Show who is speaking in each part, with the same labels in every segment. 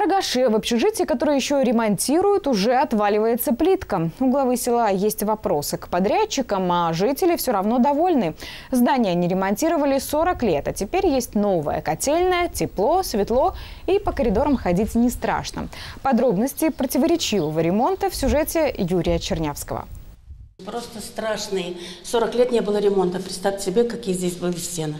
Speaker 1: Каргаше в общежитии, которое еще ремонтируют, уже отваливается плитка. У главы села есть вопросы к подрядчикам, а жители все равно довольны. Здание не ремонтировали 40 лет, а теперь есть новая котельная, тепло, светло и по коридорам ходить не страшно. Подробности противоречивого ремонта в сюжете Юрия Чернявского.
Speaker 2: Просто страшные. 40 лет не было ремонта. Представьте себе, какие здесь были стены.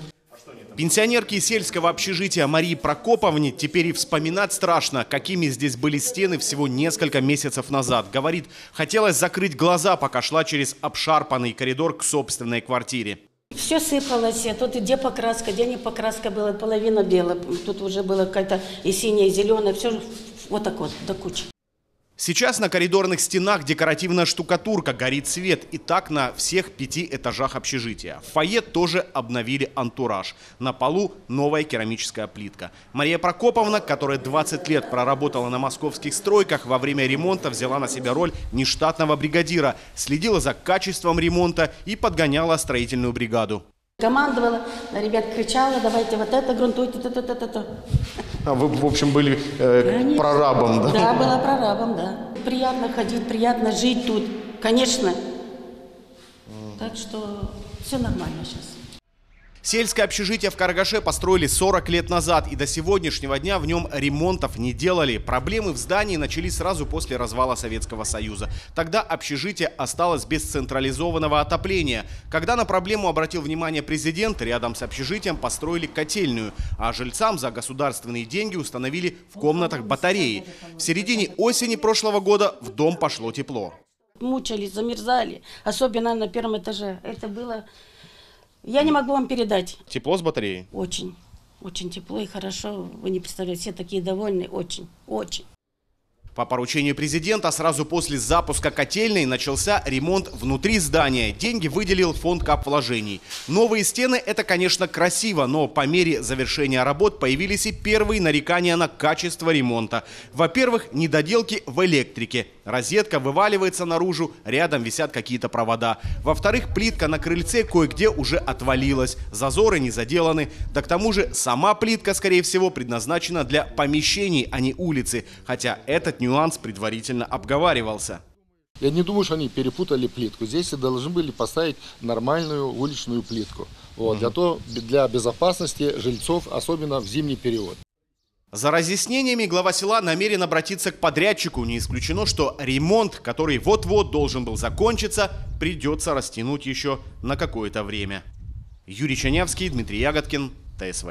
Speaker 3: Пенсионерки сельского общежития Марии Прокоповне теперь и вспоминать страшно, какими здесь были стены всего несколько месяцев назад. Говорит, хотелось закрыть глаза, пока шла через обшарпанный коридор к собственной квартире.
Speaker 2: Все сыпалось, а тут где покраска, где не покраска была, половина белая, тут уже было какая-то и синяя, и зеленая, все вот так вот, до кучи.
Speaker 3: Сейчас на коридорных стенах декоративная штукатурка, горит свет. И так на всех пяти этажах общежития. В фойе тоже обновили антураж. На полу новая керамическая плитка. Мария Прокоповна, которая 20 лет проработала на московских стройках, во время ремонта взяла на себя роль нештатного бригадира. Следила за качеством ремонта и подгоняла строительную бригаду.
Speaker 2: Командовала, ребят кричала, давайте вот это грунтуйте, то, то, то, то, то.
Speaker 3: А вы, в общем, были э, прорабом, да?
Speaker 2: Да, была прорабом, да. Приятно ходить, приятно жить тут, конечно. Так что все нормально сейчас.
Speaker 3: Сельское общежитие в Каргаше построили 40 лет назад, и до сегодняшнего дня в нем ремонтов не делали. Проблемы в здании начались сразу после развала Советского Союза. Тогда общежитие осталось без централизованного отопления. Когда на проблему обратил внимание президент, рядом с общежитием построили котельную, а жильцам за государственные деньги установили в комнатах батареи. В середине осени прошлого года в дом пошло тепло.
Speaker 2: Мучались, замерзали, особенно на первом этаже. Это было я не могу вам передать.
Speaker 3: Тепло с батареей?
Speaker 2: Очень. Очень тепло и хорошо. Вы не представляете, все такие довольны. Очень. Очень.
Speaker 3: По поручению президента сразу после запуска котельной начался ремонт внутри здания. Деньги выделил фонд кап вложений. Новые стены – это, конечно, красиво, но по мере завершения работ появились и первые нарекания на качество ремонта. Во-первых, недоделки в электрике. Розетка вываливается наружу, рядом висят какие-то провода. Во-вторых, плитка на крыльце кое-где уже отвалилась, зазоры не заделаны. Да к тому же сама плитка, скорее всего, предназначена для помещений, а не улицы. Хотя этот нюанс предварительно обговаривался.
Speaker 4: Я не думаю, что они перепутали плитку. Здесь должны были поставить нормальную уличную плитку. Вот, для, то, для безопасности жильцов, особенно в зимний период.
Speaker 3: За разъяснениями глава села намерен обратиться к подрядчику. Не исключено, что ремонт, который вот-вот должен был закончиться, придется растянуть еще на какое-то время. Юрий Чанявский, Дмитрий Ягодкин, ТСВ.